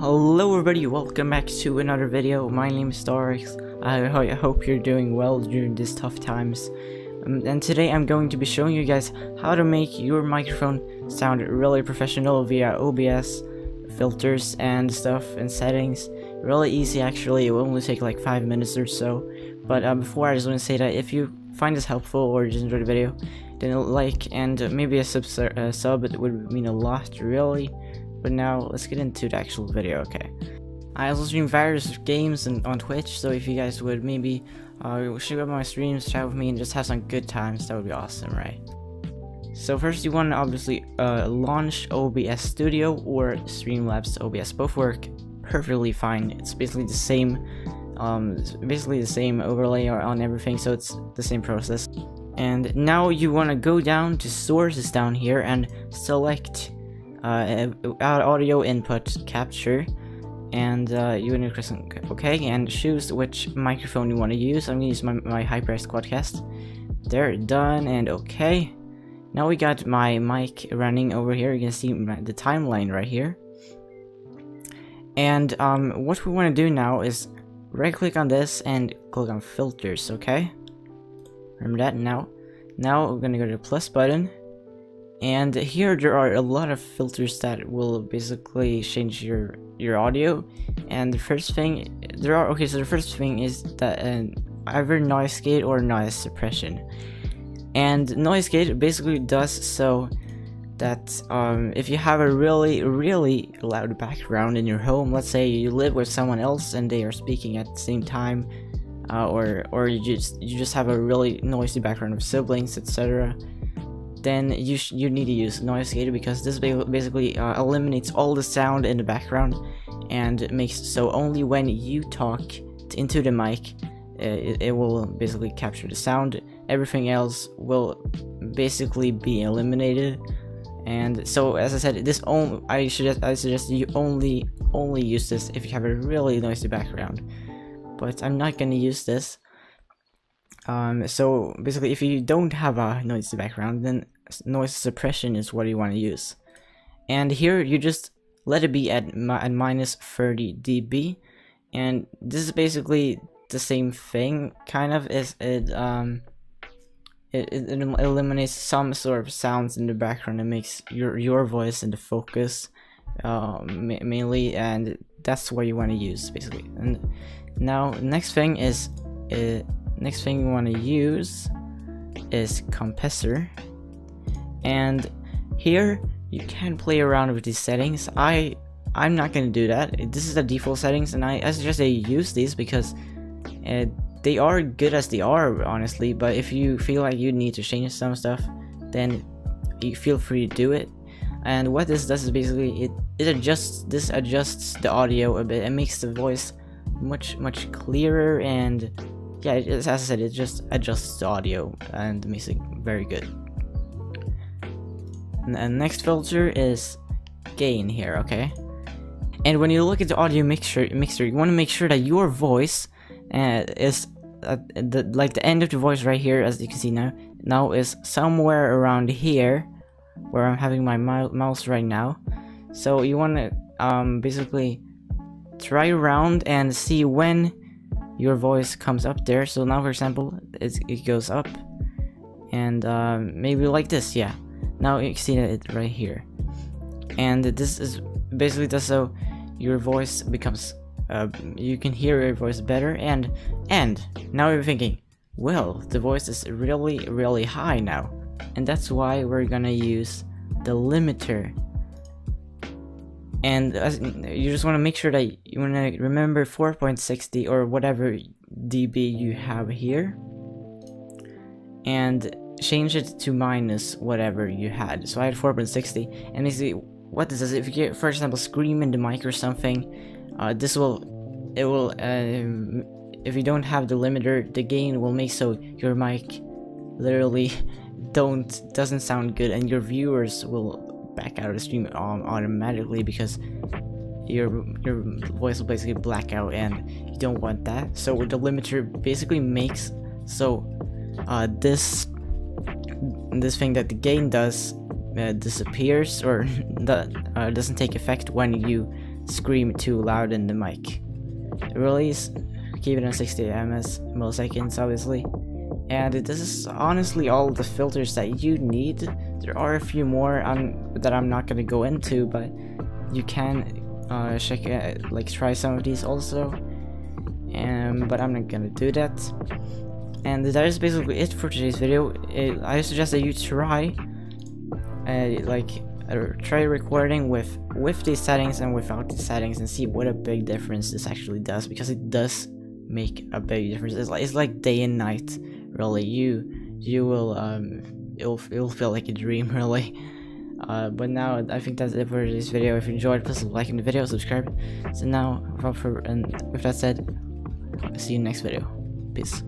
Hello everybody, welcome back to another video. My name is Starix. I, I hope you're doing well during these tough times. Um, and today I'm going to be showing you guys how to make your microphone sound really professional via OBS, filters and stuff and settings. Really easy actually, it will only take like 5 minutes or so. But uh, before I just want to say that if you find this helpful or just enjoyed the video, then a like and maybe a sub, uh, sub it would mean a lot really. But now let's get into the actual video, okay? I also stream various games and on Twitch, so if you guys would maybe uh, out my streams, chat with me, and just have some good times, that would be awesome, right? So first you want to obviously uh, launch OBS Studio or Streamlabs OBS. Both work perfectly fine. It's basically the same, um, basically the same overlay on everything, so it's the same process. And now you want to go down to sources down here and select audio input capture and uh, you want to press OK and choose which microphone you want to use. I'm to use my, my HyperX Quadcast. There, done and OK. Now we got my mic running over here. You can see the timeline right here. And um, what we want to do now is right click on this and click on filters, okay? Remember that now. Now we're to go to the plus button and here there are a lot of filters that will basically change your your audio. And the first thing there are okay so the first thing is that uh, either noise gate or noise suppression. And noise gate basically does so that um, if you have a really really loud background in your home let's say you live with someone else and they are speaking at the same time uh, or or you just you just have a really noisy background of siblings etc then you you need to use noise gate because this basically uh, eliminates all the sound in the background and makes so only when you talk into the mic uh, it, it, will basically capture the sound. Everything else will basically be eliminated. And so as I said this only I suggest I suggest you only only use this if you have a really noisy background. But I'm not gonna use this um, so basically, if you don't have a noisy background, then noise suppression is what you want to use. And here, you just let it be at, mi at minus 30 dB, and this is basically the same thing, kind of. Is it um, it, it, it eliminates some sort of sounds in the background and makes your your voice in the focus, uh, ma mainly, and that's what you want to use basically. And now, next thing is. Uh, next thing you want to use is compressor. And here you can play around with these settings. I i'm not going to do that. This is the default settings and i, I suggest you use these because uh, they are good as they are honestly. But if you feel like you need to change some stuff then you feel free to do it. And what this does is basically it it adjusts this adjusts the audio a bit. And makes the voice much much clearer and yeah, as I said, it just adjusts the audio and makes it very good. And, and next filter is gain here, okay? And when you look at the audio mixer, mixer, you want to make sure that your voice uh, is the like the end of the voice right here, as you can see now, now is somewhere around here, where I'm having my mouse right now. So you want to um, basically try around and see when your voice comes up there. So now, for example, it goes up, and uh, maybe like this, yeah. Now you see it right here, and this is basically just so your voice becomes, uh, you can hear your voice better, and and now you're thinking, well, the voice is really really high now, and that's why we're gonna use the limiter and you just want to make sure that you want to remember 4.60 or whatever dB you have here. And change it to minus whatever you had. So I had 4.60 and basically what this is if you get for example scream in the mic or something uh, this will it will uh, if you don't have the limiter the gain will make so your mic literally don't doesn't sound good and your viewers will back out of the stream um, automatically because your your voice will basically black out and you don't want that so the limiter basically makes so uh, this this thing that the gain does uh, disappears or that uh, doesn't take effect when you scream too loud in the mic. Release, keep it on 60 ms milliseconds, obviously. And this is honestly all the filters that you need. There are a few more that I'm not gonna go into, but you can uh, check uh, like try some of these also. Um, but I'm not gonna do that. And that is basically it for today's video. It, I suggest that you try, uh, like, uh, try recording with with these settings and without these settings and see what a big difference this actually does because it does make a big difference. It's like it's like day and night, really. You you will um it'll it'll feel like a dream really. Uh, but now I think that's it for this video. If you enjoyed, please like the video, subscribe. So now, for, and with that said, see you next video. Peace.